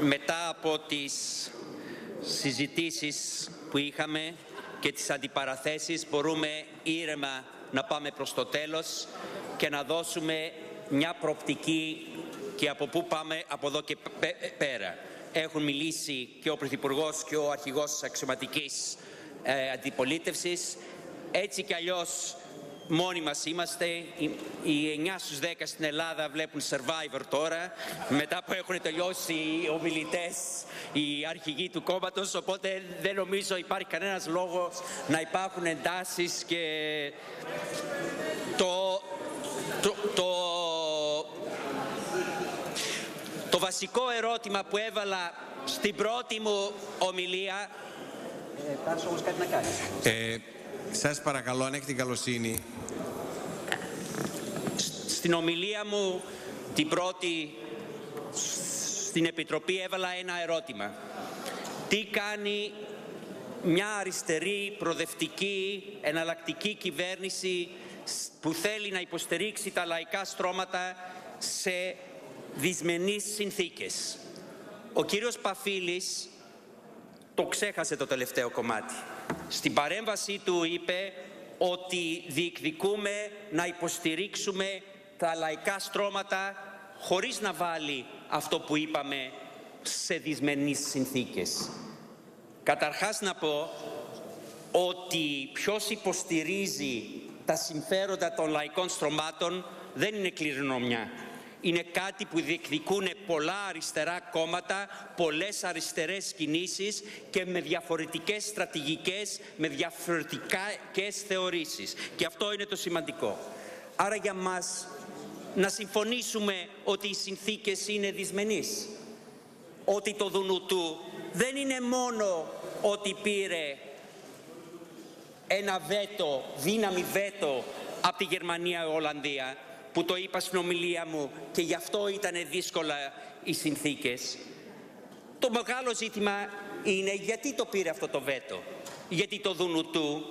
μετά από τις συζητήσεις που είχαμε και τις αντιπαραθέσεις μπορούμε ήρεμα να πάμε προς το τέλος και να δώσουμε μια προπτική και από πού πάμε από εδώ και πέρα. Έχουν μιλήσει και ο Πρωθυπουργός και ο Αρχηγός της Αξιωματικής ε, Αντιπολίτευσης. Έτσι κι αλλιώς μόνοι μας είμαστε. Οι 9 στους 10 στην Ελλάδα βλέπουν Survivor τώρα, μετά που έχουν τελειώσει οι ομιλητές, οι αρχηγοί του κόμματος, οπότε δεν νομίζω υπάρχει κανένας λόγος να υπάρχουν εντάσεις και το, το, το, το βασικό ερώτημα που έβαλα στην πρώτη μου ομιλία... Ε, όμως κάτι να κάνεις. Ε, σας παρακαλώ, αν έχετε την καλοσύνη. Στην ομιλία μου την πρώτη στην Επιτροπή έβαλα ένα ερώτημα. Τι κάνει μια αριστερή, προδευτική, εναλλακτική κυβέρνηση που θέλει να υποστηρίξει τα λαϊκά στρώματα σε δυσμενείς συνθήκες; Ο κύριος Παφίλης το ξέχασε το τελευταίο κομμάτι. Στην παρέμβασή του είπε ότι διεκδικούμε να υποστηρίξουμε τα λαϊκά στρώματα χωρίς να βάλει αυτό που είπαμε σε δυσμενείς συνθήκες. Καταρχάς να πω ότι ποιος υποστηρίζει τα συμφέροντα των λαϊκών στρωμάτων δεν είναι κληρονομιά είναι κάτι που διεκδικούν πολλά αριστερά κόμματα, πολλές αριστερές κινήσεις και με διαφορετικές στρατηγικές, με διαφορετικές θεωρήσεις. Και αυτό είναι το σημαντικό. Άρα για μας να συμφωνήσουμε ότι οι συνθήκες είναι δυσμενείς. Ότι το Δουνουτού δεν είναι μόνο ότι πήρε ένα βέτο, δύναμη βέτο από τη Γερμανία ή Ολλανδία, που το είπα στην ομιλία μου και γι' αυτό ήταν δύσκολα οι συνθήκες. Το μεγάλο ζήτημα είναι γιατί το πήρε αυτό το βέτο. Γιατί το Δουνουτού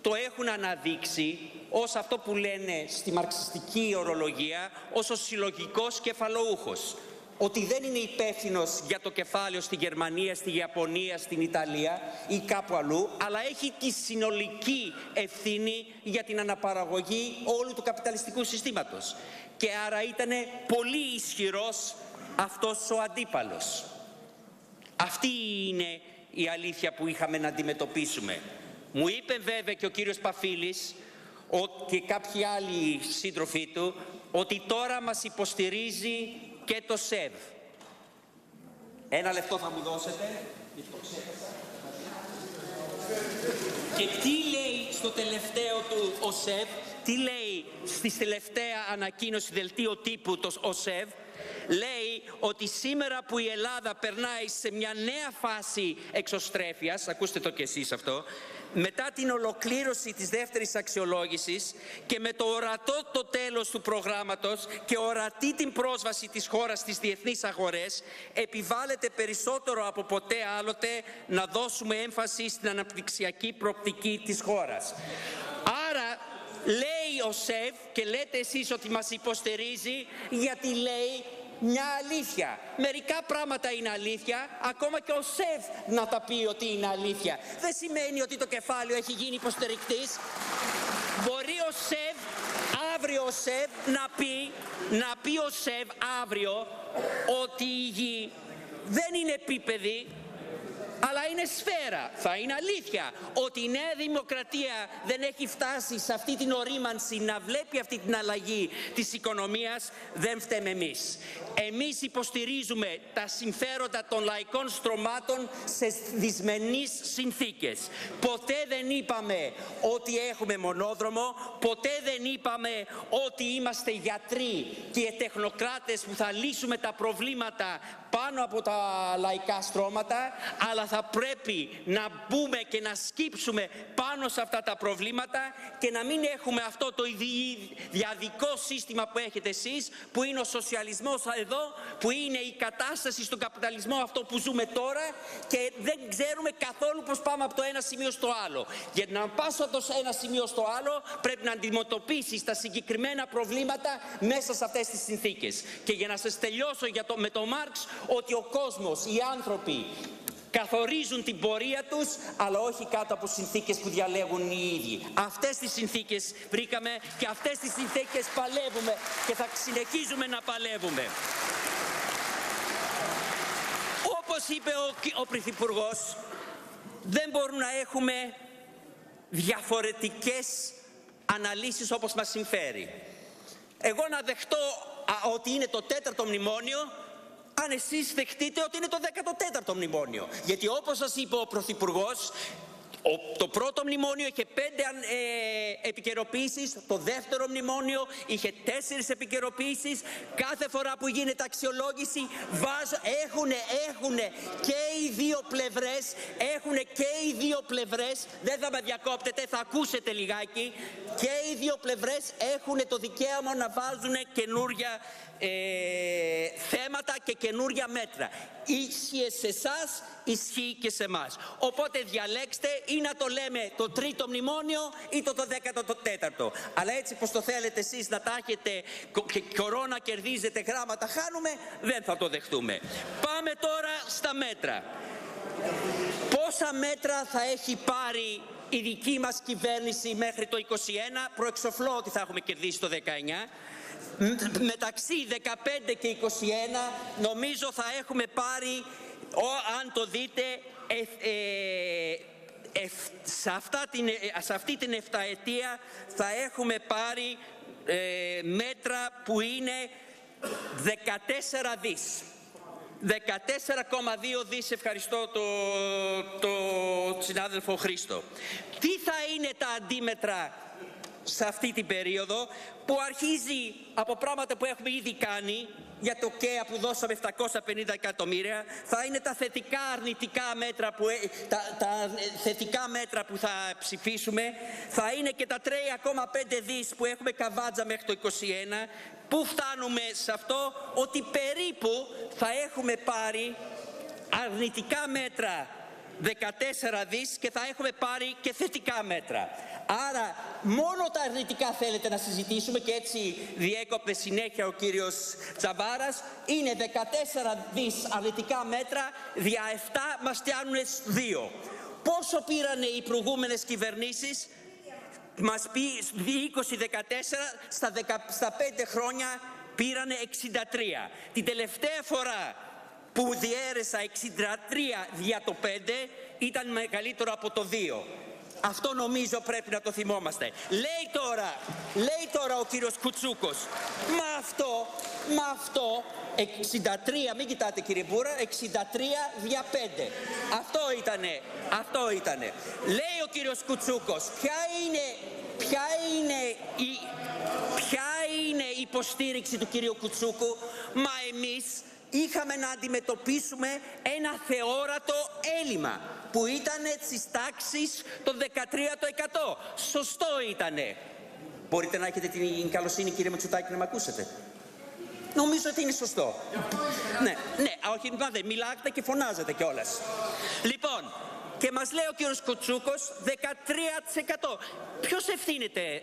το έχουν αναδείξει ως αυτό που λένε στη μαρξιστική ορολογία ως ο συλλογικός κεφαλοούχος ότι δεν είναι υπεύθυνος για το κεφάλαιο στη Γερμανία, στη Ιαπωνία, στην Ιταλία ή κάπου αλλού, αλλά έχει τη συνολική ευθύνη για την αναπαραγωγή όλου του καπιταλιστικού συστήματος. Και άρα ήταν πολύ ισχυρός αυτός ο αντίπαλος. Αυτή είναι η αλήθεια που είχαμε να αντιμετωπίσουμε. Μου είπε βέβαια και ο κύριος Παφίλης και κάποιοι άλλοι σύντροφοί του ότι τώρα μας υποστηρίζει και το ΣΕΒ. Ένα λεπτό θα μου δώσετε. Και τι λέει στο τελευταίο του ο ΣΕΒ, τι λέει στη τελευταία ανακοίνωση δελτίο τύπου το ο ΣΕΒ, λέει ότι σήμερα που η Ελλάδα περνάει σε μια νέα φάση εξωστρέφειας, ακούστε το κι εσείς αυτό, μετά την ολοκλήρωση της δεύτερης αξιολόγησης και με το ορατό το τέλος του προγράμματος και ορατή την πρόσβαση της χώρας στις διεθνείς αγορές, επιβάλλεται περισσότερο από ποτέ άλλοτε να δώσουμε έμφαση στην αναπτυξιακή προπτική της χώρας. Άρα λέει ο ΣΕΒ και λέτε εσείς ότι μας υποστηρίζει γιατί λέει μια αλήθεια. Μερικά πράγματα είναι αλήθεια, ακόμα και ο ΣΕΒ να τα πει ότι είναι αλήθεια. Δεν σημαίνει ότι το κεφάλαιο έχει γίνει υποστηρικτής. Μπορεί ο ΣΕΒ, αύριο ο ΣΕΒ να πει, να πει ο ΣΕΒ αύριο ότι η γη δεν είναι επίπεδη, αλλά είναι σφαίρα. Θα είναι αλήθεια ότι η Νέα Δημοκρατία δεν έχει φτάσει σε αυτή την ορίμανση να βλέπει αυτή την αλλαγή της οικονομίας, δεν φταίμε εμείς. Εμείς υποστηρίζουμε τα συμφέροντα των λαϊκών στρωμάτων σε δυσμενείς συνθήκες. Ποτέ δεν είπαμε ότι έχουμε μονόδρομο, ποτέ δεν είπαμε ότι είμαστε γιατροί και τεχνοκράτες που θα λύσουμε τα προβλήματα πάνω από τα λαϊκά στρώματα, αλλά θα πρέπει να μπούμε και να σκύψουμε πάνω σε αυτά τα προβλήματα και να μην έχουμε αυτό το διαδικό σύστημα που έχετε εσείς, που είναι ο σοσιαλισμός εδώ που είναι η κατάσταση στον καπιταλισμό αυτό που ζούμε τώρα και δεν ξέρουμε καθόλου πώς πάμε από το ένα σημείο στο άλλο. Για να πας από το ένα σημείο στο άλλο πρέπει να αντιμετωπίσεις τα συγκεκριμένα προβλήματα μέσα σε αυτές τις συνθήκες. Και για να σας τελειώσω για το, με το Μάρξ ότι ο κόσμος, οι άνθρωποι καθορίζουν την πορεία τους αλλά όχι κάτω από συνθήκες που διαλέγουν οι ίδιοι. Αυτές τις συνθήκες βρήκαμε και αυτές τις συνθήκες παλεύουμε και θα συνεχίζουμε να παλεύουμε. Όπως είπε ο, ο Πρωθυπουργός, δεν μπορούμε να έχουμε διαφορετικές αναλύσεις όπως μας συμφέρει. Εγώ να δεχτώ ότι είναι το τέταρτο μνημόνιο αν εσείς δεχτείτε ότι είναι το 14ο μνημόνιο. Γιατί όπως σας είπε ο Πρωθυπουργός, το πρώτο μνημόνιο είχε πέντε ε, επικαιροποιήσεις, το δεύτερο μνημόνιο είχε τέσσερις επικαιροποιήσεις. Κάθε φορά που γίνεται αξιολόγηση έχουν, έχουνε και οι δύο πλευρές, έχουν και οι δύο πλευρές, δεν θα με διακόπτετε, θα ακούσετε λιγάκι, και οι δύο πλευρές έχουν το δικαίωμα να βάζουν καινούρια ε, θέματα και καινούρια μέτρα. Ίσχυε σε εσάς, ισχύει και σε εμάς. Οπότε διαλέξτε ή να το λέμε το τρίτο μνημόνιο ή το, το δέκατο το τέταρτο. Αλλά έτσι πως το θέλετε εσείς να τα έχετε και κορώνα κερδίζετε γράμματα χάνουμε, δεν θα το δεχτούμε. Πάμε τώρα στα μέτρα. Πόσα μέτρα θα έχει πάρει η δική μας κυβέρνηση μέχρι το 21, προεξοφλώ ότι θα έχουμε κερδίσει το 19, μεταξύ 15 και 21 νομίζω θα έχουμε πάρει, ο, αν το δείτε, ε, ε, σε, αυτά την, ε, σε αυτή την εφταετία θα έχουμε πάρει ε, μέτρα που είναι 14 δις. 14,2 δις ευχαριστώ το, το συνάδελφο Χρήστο. Τι θα είναι τα αντίμετρα σε αυτή την περίοδο που αρχίζει από πράγματα που έχουμε ήδη κάνει για το ΚΕΑ που δώσαμε 750 εκατομμύρια θα είναι τα θετικά αρνητικά μέτρα που, ε, τα, τα θετικά μέτρα που θα ψηφίσουμε θα είναι και τα 3,5 δις που έχουμε καβάτζα μέχρι το 21 Πού φτάνουμε σε αυτό; Ότι περίπου θα έχουμε πάρει αρνητικά μέτρα 14 δις και θα έχουμε πάρει και θετικά μέτρα. Άρα μόνο τα αρνητικά θέλετε να συζητήσουμε και έτσι διέκοπε συνέχεια ο κύριος Τσαβάρας. Είναι 14 δις αρνητικά μέτρα, δια 7 μας φτιάνουν 2. Πόσο πήρανε οι προηγούμενες κυβερνήσεις, μας πει 20-14, στα, 10, στα 5 χρόνια πήρανε 63. Την τελευταία φορά που διέρεσα 63 δια το 5 ήταν μεγαλύτερο από το 2. Αυτό νομίζω πρέπει να το θυμόμαστε. Λέει τώρα, λέει τώρα ο κύριος Κουτσούκος, μα αυτό, μα αυτό, 63, μην κοιτάτε κύριε Μπούρα, 63 δια 5. Αυτό ήτανε, αυτό ήτανε. Λέει ο κύριος Κουτσούκος, ποια είναι, ποια είναι η, ποια είναι η υποστήριξη του κύριου Κουτσούκου, μα εμείς είχαμε να αντιμετωπίσουμε ένα θεόρατο έλλειμμα που ήταν στις τάξεις το 13%. Σωστό ήτανε. Μπορείτε να έχετε την καλοσύνη κύριε Μητσοτάκη να με ακούσετε; Νομίζω ότι είναι σωστό. ναι, ναι, όχι, δεν μιλάτε και φωνάζετε κιόλας. Λοιπόν, και μας λέει ο κύριος Κοτσούκος 13%. Ποιος ευθύνεται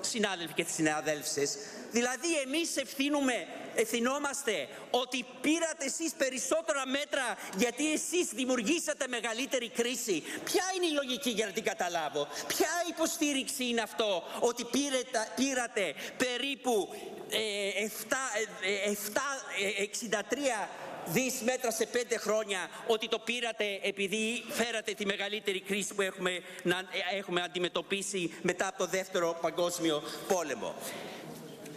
συνάδελφοι και συναδέλφισες. Δηλαδή εμείς ευθύνουμε, ευθυνόμαστε ότι πήρατε εσείς περισσότερα μέτρα γιατί εσείς δημιουργήσατε μεγαλύτερη κρίση. Ποια είναι η λογική για να την καταλάβω; Ποια υποστήριξη είναι αυτό ότι πήρατε, πήρατε περίπου ε, 7, 63 δις μέτρα σε πέντε χρόνια ότι το πήρατε επειδή φέρατε τη μεγαλύτερη κρίση που έχουμε, να, έχουμε αντιμετωπίσει μετά από το δεύτερο παγκόσμιο πόλεμο.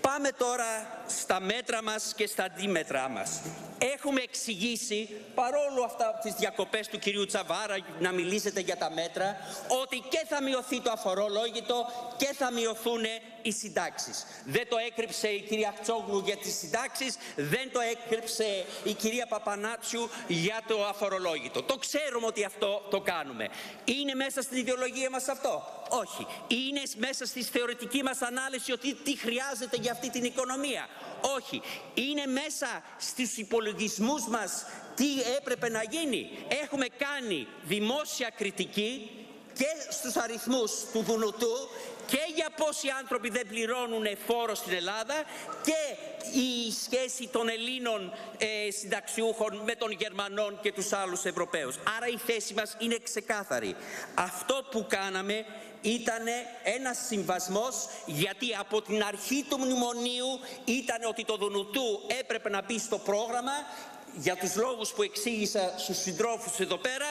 Πάμε τώρα στα μέτρα μας και στα αντίμετρά μας. Έχουμε εξηγήσει, παρόλο αυτά τις διακοπές του κυρίου Τσαβάρα να μιλήσετε για τα μέτρα, ότι και θα μειωθεί το αφορολόγητο και θα μειωθούν οι συντάξεις. Δεν το έκρυψε η κυρία Τσόγλου για τις συντάξεις, δεν το έκρυψε η κυρία Παπανάτσιου για το αφορολόγητο. Το ξέρουμε ότι αυτό το κάνουμε. Είναι μέσα στην ιδεολογία μας αυτό; Όχι. Είναι μέσα στη θεωρητική μας ανάλυση ότι τι χρειάζεται για αυτή την οικονομία; Όχι. Είναι μέσα στους υπολογισμούς μας τι έπρεπε να γίνει. Έχουμε κάνει δημόσια κριτική και στους αριθμούς του Δουνουτού και για πόσοι άνθρωποι δεν πληρώνουν φόρο στην Ελλάδα και η σχέση των Ελλήνων ε, συνταξιούχων με των Γερμανών και τους άλλους Ευρωπαίους. Άρα η θέση μας είναι ξεκάθαρη. Αυτό που κάναμε ήταν ένας συμβασμός γιατί από την αρχή του μνημονίου ήταν ότι το Δουνουτού έπρεπε να μπει στο πρόγραμμα για τους λόγους που εξήγησα στους συντρόφους εδώ πέρα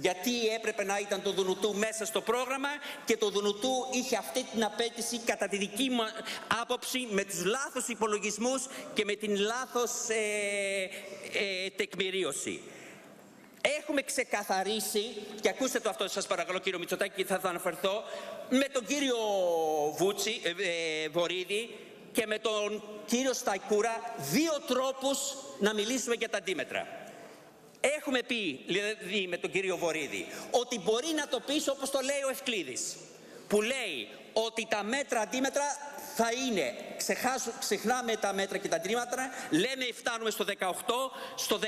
γιατί έπρεπε να ήταν το Δουνουτού μέσα στο πρόγραμμα και το Δουνουτού είχε αυτή την απέτηση κατά τη δική μου άποψη με τους λάθος υπολογισμούς και με την λάθος ε, ε, τεκμηρίωση. Έχουμε ξεκαθαρίσει, και ακούστε το αυτό σας παρακαλώ κύριο Μητσοτάκη και θα, θα αναφερθώ, με τον κύριο Βούτσι, ε, ε, Βορύδη και με τον κύριο Σταϊκούρα δύο τρόπους να μιλήσουμε για τα αντίμετρα. Έχουμε πει, δηλαδή με τον κύριο Βορύδη, ότι μπορεί να το πεις όπως το λέει ο Ευκλήδης, που λέει ότι τα μέτρα αντίμετρα θα είναι, ξεχνάμε τα μέτρα και τα τρίματα, λέμε φτάνουμε στο 18, στο 18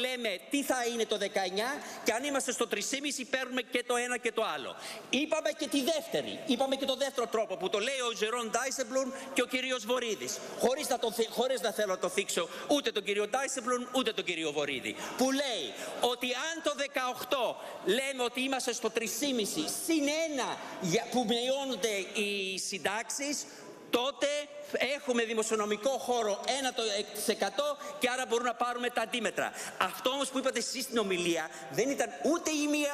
λέμε τι θα είναι το 19 και αν είμαστε στο 3,5 παίρνουμε και το ένα και το άλλο. Είπαμε και τη δεύτερη, είπαμε και το δεύτερο τρόπο που το λέει ο Ζερόν Ντάισεμπλουν και ο κύριος Βορύδης, χωρίς να, το, χωρίς να θέλω να το θίξω ούτε τον κύριο Ντάισεμπλουν ούτε τον κύριο Βορύδη, που λέει ότι αν το 18 λέμε ότι είμαστε στο 3,5 συν ένα που μειώνονται οι συντάξεις, τότε έχουμε δημοσιονομικό χώρο 1% και άρα μπορούμε να πάρουμε τα αντίμετρα. Αυτό όμως που είπατε εσείς στην ομιλία δεν ήταν ούτε η μία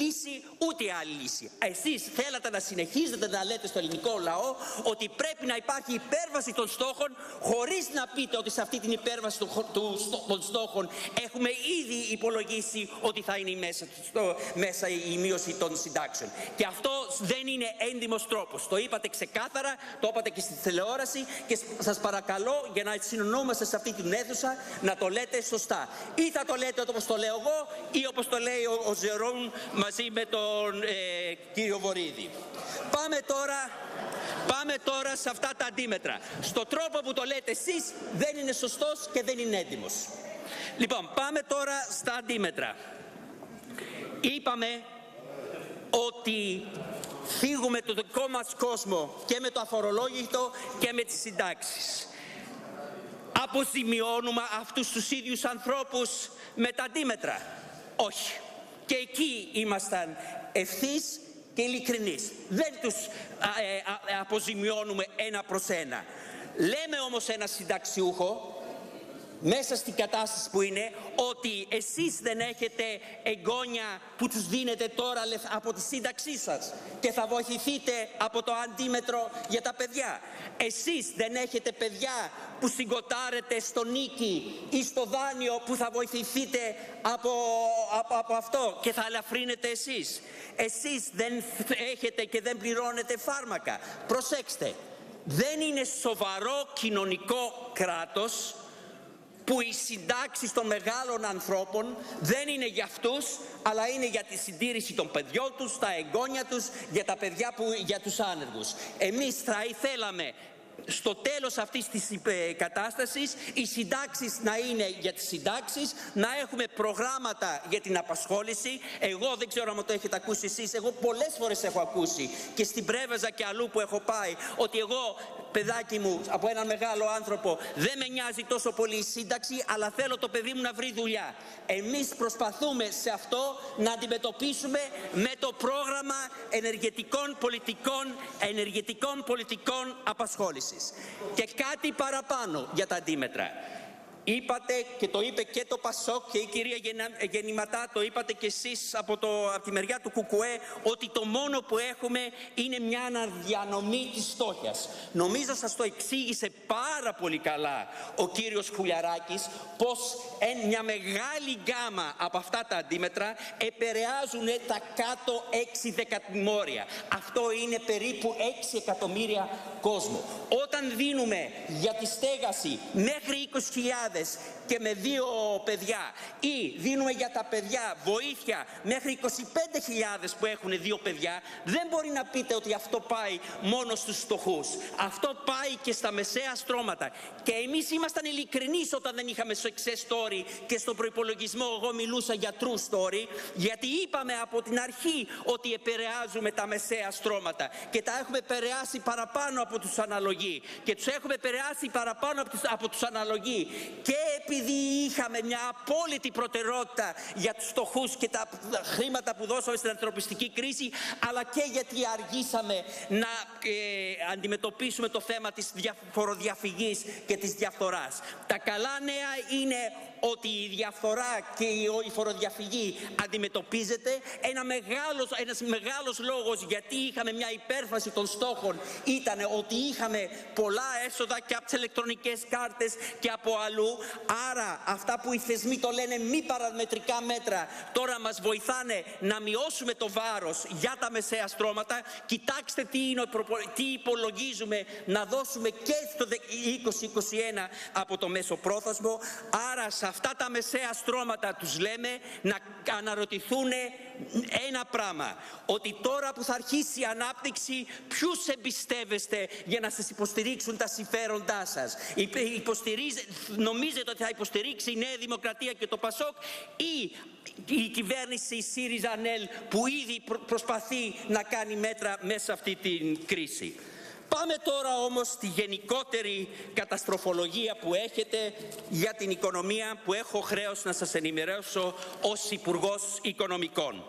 λύση ούτε η άλλη λύση. Εσείς θέλατε να συνεχίζετε να λέτε στο ελληνικό λαό ότι πρέπει να υπάρχει υπέρβαση των στόχων χωρίς να πείτε ότι σε αυτή την υπέρβαση των στόχων έχουμε ήδη υπολογίσει ότι θα είναι μέσα, στο, μέσα η μείωση των συντάξεων. Και αυτό δεν είναι έντιμος τρόπος. Το είπατε ξεκάθαρα, το είπατε και στη τηλεόραση και σας παρακαλώ για να συνονόμαστε σε αυτή την αίθουσα να το λέτε σωστά. Ή θα το λέτε όπως το λέω εγώ ή όπως το λέει ο, ο Ζερόν μαζί με τον ε, κύριο Βορύδη. Πάμε τώρα Πάμε τώρα σε αυτά τα αντίμετρα. Στο τρόπο που το λέτε εσείς δεν είναι σωστός και δεν είναι έτοιμος. Λοιπόν, πάμε τώρα στα αντίμετρα. Είπαμε ότι φύγουμε το δικό μας κόσμο και με το αφορολόγητο και με τις συντάξεις. Αποζημιώνουμε αυτούς τους ίδιους ανθρώπους με τα αντίμετρα. Όχι. Και εκεί ήμασταν ευθύς και ειλικρινείς. Δεν τους ε, αποζημιώνουμε ένα προς ένα. Λέμε όμως ένα συνταξιούχο μέσα στην κατάσταση που είναι ότι εσείς δεν έχετε εγγόνια που τους δίνετε τώρα από τη σύνταξή σας και θα βοηθηθείτε από το αντίμετρο για τα παιδιά. Εσείς δεν έχετε παιδιά που συγκοτάρετε στο νίκη ή στο δάνειο που θα βοηθηθείτε από, από, από αυτό και θα ελαφρύνετε εσείς. Εσείς δεν έχετε και δεν πληρώνετε φάρμακα. Προσέξτε, δεν είναι σοβαρό κοινωνικό κράτος που οι συντάξεις των μεγάλων ανθρώπων δεν είναι για αυτούς, αλλά είναι για τη συντήρηση των παιδιών τους, τα εγγόνια τους, για τα παιδιά που, για τους άνεργους. Εμείς θα ήθελαμε στο τέλος αυτής της κατάστασης οι συντάξεις να είναι για τις συντάξεις, να έχουμε προγράμματα για την απασχόληση. Εγώ δεν ξέρω αν το έχετε ακούσει εσείς, εγώ πολλές φορές έχω ακούσει και στην Πρέβεζα και αλλού που έχω πάει ότι εγώ παιδάκι μου από έναν μεγάλο άνθρωπο δεν με νοιάζει τόσο πολύ η σύνταξη αλλά θέλω το παιδί μου να βρει δουλειά. Εμείς προσπαθούμε σε αυτό να αντιμετωπίσουμε με το πρόγραμμα ενεργετικών πολιτικών, ενεργετικών πολιτικών απασχόλησης. Και κάτι παραπάνω για τα αντίμετρα. Είπατε και το είπε και το Πασόκ και η κυρία Γεννηματά, το είπατε και εσείς από, το, από τη μεριά του Κουκουέ, ότι το μόνο που έχουμε είναι μια αναδιανομή της στόχιας. Νομίζω σας το εξήγησε πάρα πολύ καλά ο κύριος Χουλιαράκης, πως μια μεγάλη γκάμα από αυτά τα αντίμετρα επηρεάζουν τα κάτω 6 δεκατημόρια. Αυτό είναι περίπου 6 εκατομμύρια κόσμο. Όταν δίνουμε για τη στέγαση μέχρι 20.000 service και με δύο παιδιά ή δίνουμε για τα παιδιά βοήθεια μέχρι 25.000 που έχουν δύο παιδιά, δεν μπορεί να πείτε ότι αυτό πάει μόνο στους φτωχούς. Αυτό πάει και στα μεσαία στρώματα. Και εμείς ήμασταν ειλικρινείς όταν δεν είχαμε success story και στο προϋπολογισμό εγώ μιλούσα για true story, γιατί είπαμε από την αρχή ότι επηρεάζουμε τα μεσαία στρώματα και τα έχουμε επηρεάσει παραπάνω από τους αναλογεί και τους έχουμε επηρεάσει παραπάνω από τους, από τους αναλογεί και επειδή είχαμε μια απόλυτη προτεραιότητα για τους φτωχούς και τα χρήματα που δώσαμε στην ανθρωπιστική κρίση αλλά και γιατί αργήσαμε να ε, αντιμετωπίσουμε το θέμα της φοροδιαφυγής και της διαφθοράς. Τα καλά νέα είναι ότι η διαφθορά και η φοροδιαφυγή αντιμετωπίζεται. Ένα μεγάλος, ένας μεγάλος λόγος γιατί είχαμε μια υπέρφαση των στόχων ήταν ότι είχαμε πολλά έσοδα και από τις ηλεκτρονικές κάρτες και από αλλού. Άρα αυτά που οι θεσμοί το λένε μη παραμετρικά μέτρα τώρα μας βοηθάνε να μειώσουμε το βάρος για τα μεσαία στρώματα. Κοιτάξτε τι, είναι, τι υπολογίζουμε να δώσουμε και στο 2021 από το μέσο πρόθεσμο. Άρα αυτά τα μεσαία στρώματα τους λέμε να αναρωτηθούν ένα πράγμα. Ότι τώρα που θα αρχίσει η ανάπτυξη ποιους εμπιστεύεστε για να σας υποστηρίξουν τα συμφέροντά σας; Νομίζετε ότι θα υποστηρίξει η Νέα Δημοκρατία και το Πασόκ ή η κυβέρνηση ΣΥΡΙΖΑ ΝΕΛ που ήδη προσπαθεί να κάνει μέτρα μέσα σε αυτή την κρίση; Πάμε τώρα όμως στη γενικότερη καταστροφολογία που έχετε για την οικονομία που έχω χρέος να σας ενημερώσω ως υπουργός Οικονομικών.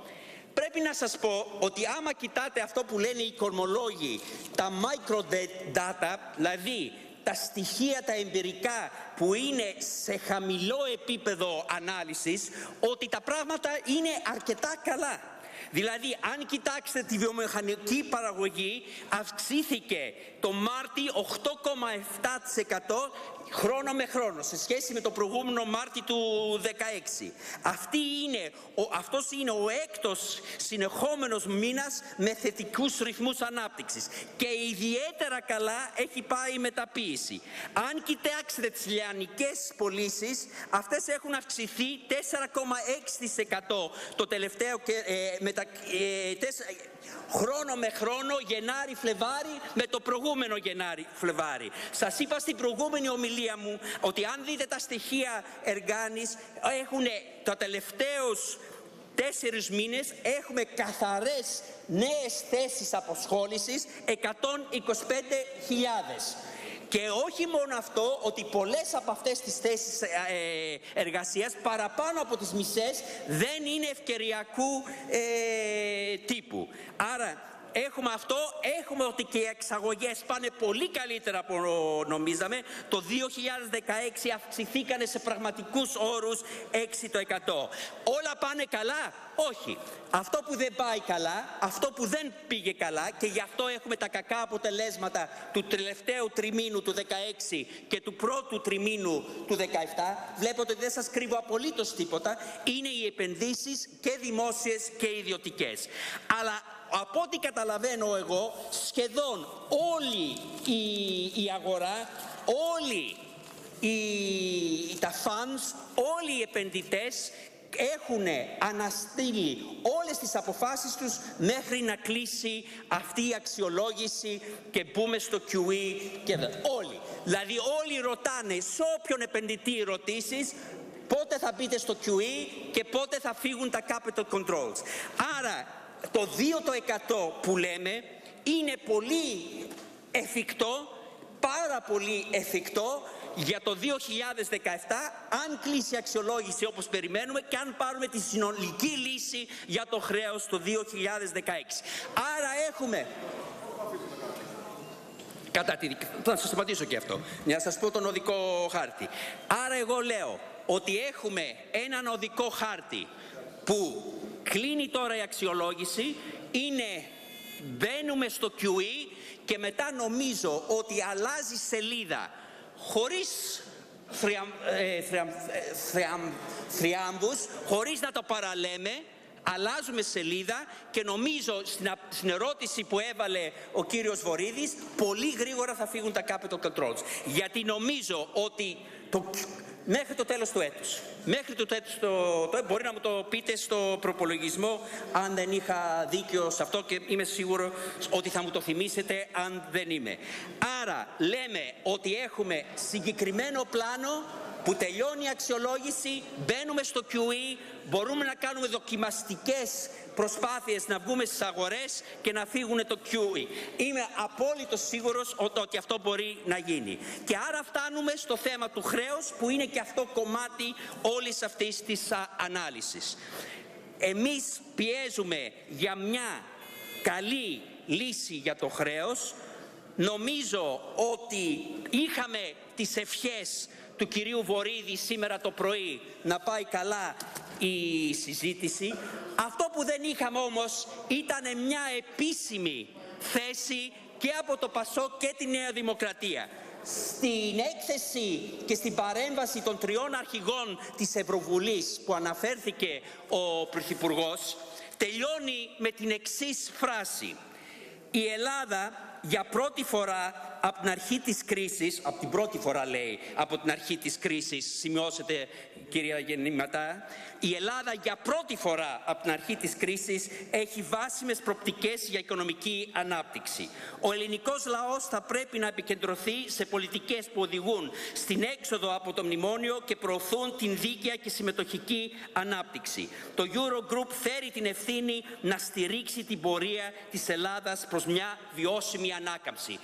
Πρέπει να σας πω ότι άμα κοιτάτε αυτό που λένε οι οικονομολόγοι, τα micro data, δηλαδή τα στοιχεία τα εμπειρικά που είναι σε χαμηλό επίπεδο ανάλυσης, ότι τα πράγματα είναι αρκετά καλά. Δηλαδή, αν κοιτάξετε τη βιομηχανική παραγωγή, αυξήθηκε το Μάρτι 8,7% χρόνο με χρόνο σε σχέση με το προηγούμενο Μάρτι του 2016. Αυτή είναι, ο, αυτός είναι ο έκτος συνεχόμενος μήνας με θετικούς ρυθμούς ανάπτυξης και ιδιαίτερα καλά έχει πάει η μεταποίηση. Αν κοιτάξετε τις λιανικές πωλήσεις, αυτές έχουν αυξηθεί 4,6% το τελευταίο και, ε, μετα, ε, χρόνο με χρόνο, Γενάρη-Φλεβάρη με το προηγούμενο Γενάρη-Φλεβάρη. Σας είπα στην προηγούμενη ομιλία μου ότι αν δείτε τα στοιχεία εργάνης έχουν τα τελευταίους τέσσερις μήνες έχουμε καθαρές νέες θέσεις αποσχόλησης 125.000. Και όχι μόνο αυτό, ότι πολλές από αυτές τις θέσεις ε, ε, εργασίας, παραπάνω από τις μισές, δεν είναι ευκαιριακού ε, τύπου. Άρα έχουμε αυτό, έχουμε ότι και οι εξαγωγές πάνε πολύ καλύτερα από νομίζαμε. Το 2016 αυξηθήκανε σε πραγματικούς όρους 6%. Όλα πάνε καλά; Όχι. Αυτό που δεν πάει καλά, αυτό που δεν πήγε καλά και γι' αυτό έχουμε τα κακά αποτελέσματα του τελευταίου τριμήνου του 16 και του πρώτου τριμήνου του 17, βλέπετε ότι δεν σας κρύβω απολύτως τίποτα, είναι οι επενδύσεις και δημόσιες και ιδιωτικές. Αλλά από ό,τι καταλαβαίνω εγώ, σχεδόν όλη η, η αγορά, όλοι οι, τα funds, όλοι οι επενδυτές έχουν αναστείλει όλες τις αποφάσεις τους μέχρι να κλείσει αυτή η αξιολόγηση και μπούμε στο QE και όλοι. Δηλαδή όλοι ρωτάνε σε όποιον επενδυτή ρωτήσεις πότε θα μπείτε στο QE και πότε θα φύγουν τα capital controls. Άρα το 2% που λέμε είναι πολύ εφικτό, πάρα πολύ εφικτό για το 2017 αν κλείσει η αξιολόγηση όπως περιμένουμε και αν πάρουμε τη συνολική λύση για το χρέος το 2016. Άρα έχουμε... Κατά τη... Θα σας απαντήσω και αυτό. Να σας πω τον οδικό χάρτη. Άρα εγώ λέω ότι έχουμε έναν οδικό χάρτη που κλείνει τώρα η αξιολόγηση, είναι μπαίνουμε στο QE και μετά νομίζω ότι αλλάζει σελίδα χωρίς θριαμ, ε, θριαμ, ε, θριαμ, θριάμβους, χωρίς να το παραλέμε, αλλάζουμε σελίδα και νομίζω στην, ερώτηση που έβαλε ο κύριος Βορύδης πολύ γρήγορα θα φύγουν τα capital controls. Γιατί νομίζω ότι το, μέχρι το τέλος του έτους. Μέχρι το τέλος το, το, μπορεί να μου το πείτε στο προπολογισμό αν δεν είχα δίκιο σε αυτό και είμαι σίγουρο ότι θα μου το θυμίσετε αν δεν είμαι. Άρα λέμε ότι έχουμε συγκεκριμένο πλάνο που τελειώνει η αξιολόγηση, μπαίνουμε στο QE, μπορούμε να κάνουμε δοκιμαστικές προσπάθειες να βγούμε στις αγορές και να φύγουν το QE. Είμαι απόλυτος σίγουρος ότι αυτό μπορεί να γίνει. Και άρα φτάνουμε στο θέμα του χρέους που είναι και αυτό κομμάτι όλης αυτής της ανάλυσης. Εμείς πιέζουμε για μια καλή λύση για το χρέος. Νομίζω ότι είχαμε τις ευχές του κυρίου Βορύδη σήμερα το πρωί να πάει καλά η συζήτηση. Αυτό που δεν είχαμε όμως ήταν μια επίσημη θέση και από το Πασό και τη Νέα Δημοκρατία. Στην έκθεση και στην παρέμβαση των τριών αρχηγών της Ευρωβουλής που αναφέρθηκε ο Πρωθυπουργός, τελειώνει με την εξής φράση. Η Ελλάδα για πρώτη φορά από την αρχή της κρίσης, από την πρώτη φορά λέει, από την αρχή της κρίσης, σημειώσετε κυρία Γεννηματά, η Ελλάδα για πρώτη φορά από την αρχή της κρίσης έχει βάσιμες προπτικές για οικονομική ανάπτυξη. Ο ελληνικός λαός θα πρέπει να επικεντρωθεί σε πολιτικές που οδηγούν στην έξοδο από το μνημόνιο και προωθούν την δίκαια και συμμετοχική ανάπτυξη. Το Eurogroup φέρει την ευθύνη να στηρίξει την πορεία της Ελλάδας προς μια βιώσιμη ανάκαμψη.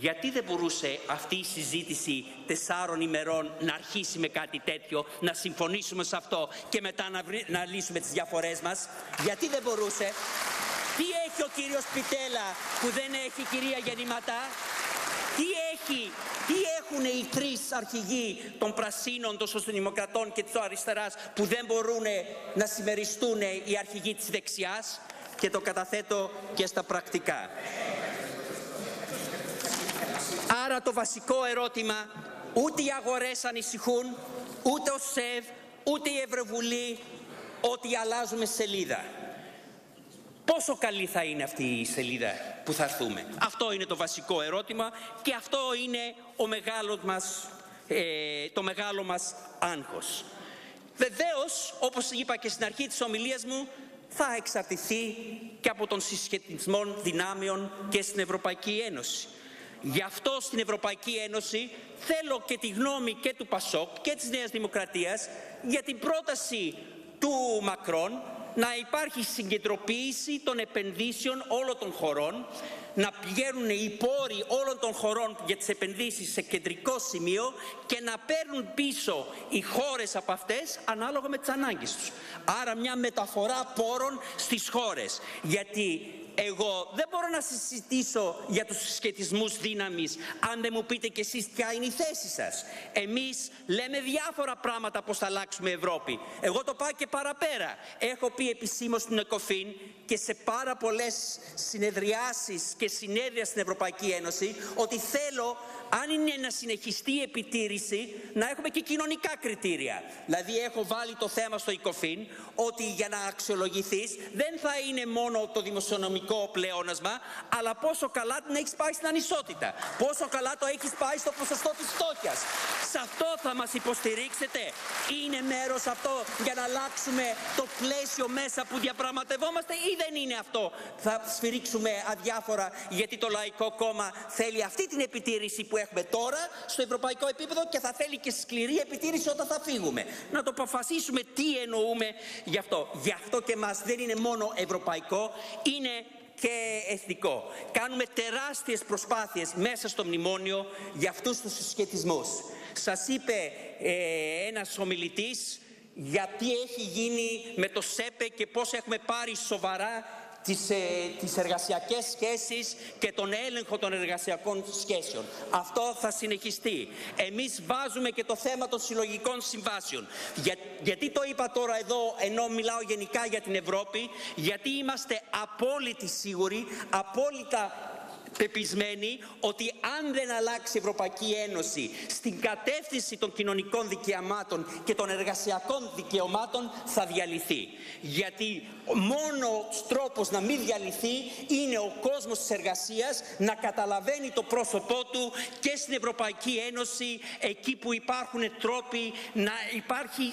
Γιατί δεν μπορούσε αυτή η συζήτηση τεσσάρων ημερών να αρχίσει με κάτι τέτοιο, να συμφωνήσουμε σε αυτό και μετά να, να λύσουμε τις διαφορές μας; Γιατί δεν μπορούσε; Τι έχει ο κύριος Πιτέλα που δεν έχει η κυρία Γεννηματά. Τι έχει, τι έχουν οι τρεις αρχηγοί των Πρασίνων, των Σοσιαλδημοκρατών και της Αριστεράς που δεν μπορούν να συμμεριστούν οι αρχηγοί της δεξιάς; Και το καταθέτω και στα πρακτικά. Άρα το βασικό ερώτημα, ούτε οι αγορές ανησυχούν, ούτε ο ΣΕΒ, ούτε η Ευρωβουλή, ότι αλλάζουμε σελίδα. Πόσο καλή θα είναι αυτή η σελίδα που θα έρθουμε; Αυτό είναι το βασικό ερώτημα και αυτό είναι ο μεγάλος μας, ε, το μεγάλο μας άγχος. Βεβαίως, όπως είπα και στην αρχή της ομιλίας μου, θα εξαρτηθεί και από τον συσχετισμό δυνάμεων και στην Ευρωπαϊκή Ένωση. Γι' αυτό στην Ευρωπαϊκή Ένωση θέλω και τη γνώμη και του Πασόκ και της Νέας Δημοκρατίας για την πρόταση του Μακρόν να υπάρχει συγκεντροποίηση των επενδύσεων όλων των χωρών, να πηγαίνουν οι πόροι όλων των χωρών για τις επενδύσεις σε κεντρικό σημείο και να παίρνουν πίσω οι χώρες από αυτές ανάλογα με τις ανάγκες τους. Άρα μια μεταφορά πόρων στις χώρες. Γιατί εγώ δεν μπορώ να συζητήσω για τους συσχετισμούς δύναμης αν δεν μου πείτε κι εσείς ποια είναι η θέση σας. Εμείς λέμε διάφορα πράγματα πώς θα αλλάξουμε Ευρώπη. Εγώ το πάω και παραπέρα. Έχω πει επισήμως στην ΕΚΟΦΗΝ και σε πάρα πολλές συνεδριάσεις και συνέδρια στην Ευρωπαϊκή Ένωση ότι θέλω αν είναι να συνεχιστεί η επιτήρηση, να έχουμε και κοινωνικά κριτήρια. Δηλαδή, έχω βάλει το θέμα στο ΙΚΟΦΗΝ ότι για να αξιολογηθείς δεν θα είναι μόνο το δημοσιονομικό πλεόνασμα, αλλά πόσο καλά την έχεις πάει στην ανισότητα. Πόσο καλά το έχεις πάει στο ποσοστό της φτώχειας. Σε αυτό θα μας υποστηρίξετε. Είναι μέρος αυτό για να αλλάξουμε το πλαίσιο μέσα που διαπραγματευόμαστε ή δεν είναι αυτό; Θα σφυρίξουμε αδιάφορα γιατί το Λαϊκό Κόμμα θέλει αυτή την επιτήρηση που έχουμε τώρα στο ευρωπαϊκό επίπεδο και θα θέλει και σκληρή επιτήρηση όταν θα φύγουμε. Να το αποφασίσουμε τι εννοούμε γι' αυτό. Γι' αυτό και μας δεν είναι μόνο ευρωπαϊκό, είναι και εθνικό. Κάνουμε τεράστιες προσπάθειες μέσα στο μνημόνιο για αυτούς τους συσχετισμούς. Σας είπε ε, ένας ομιλητής γιατί έχει γίνει με το ΣΕΠΕ και πώς έχουμε πάρει σοβαρά τις, ε, τις εργασιακές σχέσεις και τον έλεγχο των εργασιακών σχέσεων. Αυτό θα συνεχιστεί. Εμείς βάζουμε και το θέμα των συλλογικών συμβάσεων. Για, γιατί το είπα τώρα εδώ ενώ μιλάω γενικά για την Ευρώπη, γιατί είμαστε απόλυτοι σίγουροι, απόλυτα πεπισμένοι ότι αν δεν αλλάξει η Ευρωπαϊκή Ένωση στην κατεύθυνση των κοινωνικών δικαιωμάτων και των εργασιακών δικαιωμάτων θα διαλυθεί. Γιατί μόνος τρόπος να μην διαλυθεί είναι ο κόσμος της εργασίας να καταλαβαίνει το πρόσωπό του και στην Ευρωπαϊκή Ένωση εκεί που υπάρχουν τρόποι να υπάρχει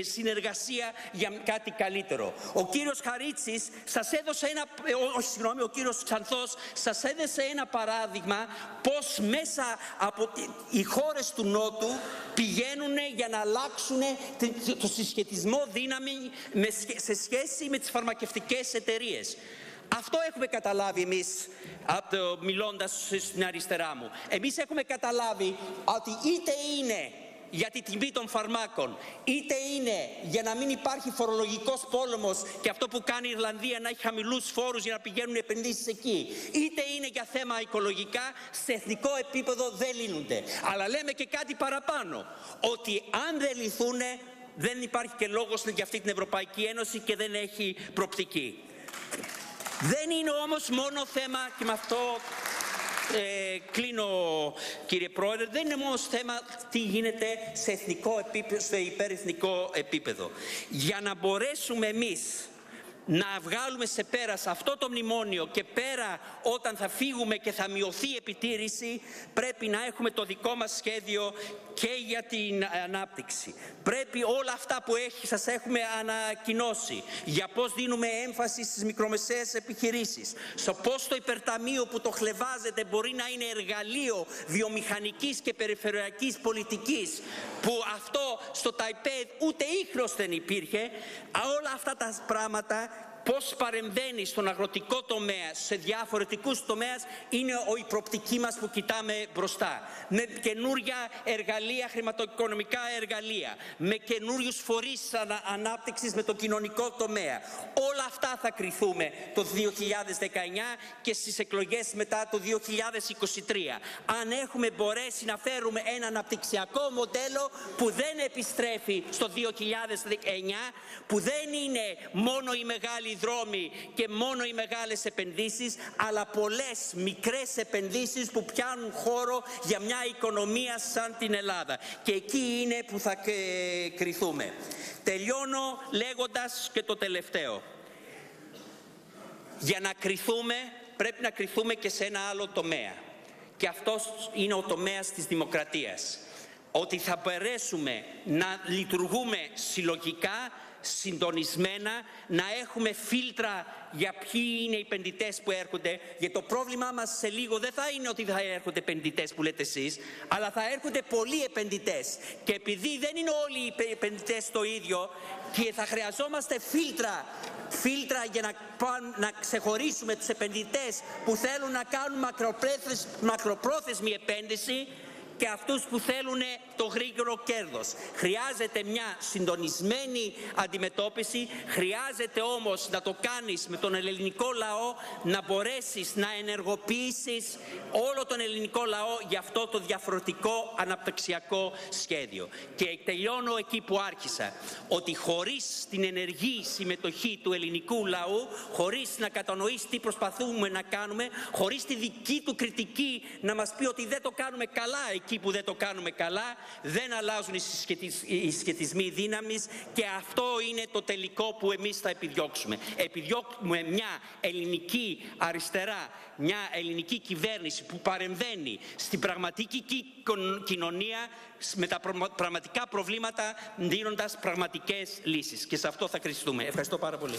συνεργασία για κάτι καλύτερο. Ο κύριος Χαρίτσης σας έδωσε ένα, ε, όχι συγγνώμη, ο κύριος Ξανθός σας έδωσε ένα παράδειγμα πως μέσα από οι χώρες του Νότου πηγαίνουν για να αλλάξουν το συσχετισμό δύναμη σε σχέση με τις φαρμακευτικές εταιρείες. Αυτό έχουμε καταλάβει εμείς μιλώντας στην αριστερά μου. Εμείς έχουμε καταλάβει ότι είτε είναι για τη τιμή των φαρμάκων, είτε είναι για να μην υπάρχει φορολογικός πόλεμος και αυτό που κάνει η Ιρλανδία να έχει χαμηλούς φόρους για να πηγαίνουν επενδύσεις εκεί, είτε είναι για θέμα οικολογικά, σε εθνικό επίπεδο δεν λύνονται. Αλλά λέμε και κάτι παραπάνω, ότι αν δεν λυθούν δεν υπάρχει και λόγος για αυτή την Ευρωπαϊκή Ένωση και δεν έχει προπτική. Δεν είναι όμως μόνο θέμα, και με αυτό ε, κλείνω κύριε Πρόεδρε, δεν είναι μόνος θέμα τι γίνεται σε εθνικό επίπεδο, σε υπερεθνικό επίπεδο. Για να μπορέσουμε εμείς να βγάλουμε σε πέρα σε αυτό το μνημόνιο και πέρα όταν θα φύγουμε και θα μειωθεί η επιτήρηση πρέπει να έχουμε το δικό μας σχέδιο και για την ανάπτυξη. Πρέπει όλα αυτά που έχει, σας έχουμε ανακοινώσει για πώς δίνουμε έμφαση στις μικρομεσαίες επιχειρήσεις, στο πώς το υπερταμείο που το χλεβάζεται μπορεί να είναι εργαλείο βιομηχανικής και περιφερειακής πολιτικής που αυτό στο Ταϊπέδ ούτε ίχνος δεν υπήρχε. Όλα αυτά τα πράγματα πώς παρεμβαίνει στον αγροτικό τομέα, σε διαφορετικούς τομέας, είναι η προπτική μας που κοιτάμε μπροστά. Με καινούρια εργαλεία, χρηματοοικονομικά εργαλεία, με καινούριους φορείς ανάπτυξης με το κοινωνικό τομέα. Όλα αυτά θα κρυθούμε το 2019 και στις εκλογές μετά το 2023. Αν έχουμε μπορέσει να φέρουμε ένα αναπτυξιακό μοντέλο που δεν επιστρέφει στο 2019, που δεν είναι μόνο η μεγάλη δρόμοι και μόνο οι μεγάλες επενδύσεις, αλλά πολλές μικρές επενδύσεις που πιάνουν χώρο για μια οικονομία σαν την Ελλάδα. Και εκεί είναι που θα κριθούμε. Τελειώνω λέγοντας και το τελευταίο. Για να κριθούμε πρέπει να κριθούμε και σε ένα άλλο τομέα. Και αυτός είναι ο τομέας της δημοκρατίας. Ότι θα περέσουμε να λειτουργούμε συλλογικά συντονισμένα, να έχουμε φίλτρα για ποιοι είναι οι επενδυτές που έρχονται. Γιατί το πρόβλημά μας σε λίγο δεν θα είναι ότι θα έρχονται επενδυτές που λέτε εσείς, αλλά θα έρχονται πολλοί επενδυτές. Και επειδή δεν είναι όλοι οι επενδυτές το ίδιο, και θα χρειαζόμαστε φίλτρα φίλτρα για να, να ξεχωρίσουμε τους επενδυτές που θέλουν να κάνουν μακροπρόθεσμη επένδυση και αυτούς που θέλουν το γρήγορο κέρδος. Χρειάζεται μια συντονισμένη αντιμετώπιση, χρειάζεται όμως να το κάνεις με τον ελληνικό λαό, να μπορέσεις να ενεργοποιήσεις όλο τον ελληνικό λαό για αυτό το διαφορετικό αναπτυξιακό σχέδιο. Και τελειώνω εκεί που άρχισα, ότι χωρίς την ενεργή συμμετοχή του ελληνικού λαού, χωρίς να κατανοήσει τι προσπαθούμε να κάνουμε, χωρίς τη δική του κριτική να μας πει ότι δεν το κάνουμε καλά εκεί που δεν το κάνουμε καλά, δεν αλλάζουν οι σχετισμοί δύναμης και αυτό είναι το τελικό που εμείς θα επιδιώξουμε. Επιδιώκουμε μια ελληνική αριστερά, μια ελληνική κυβέρνηση που παρεμβαίνει στην πραγματική κοινωνία με τα πραγματικά προβλήματα δίνοντας πραγματικές λύσεις. Και σε αυτό θα κριστούμε. Ευχαριστώ πάρα πολύ.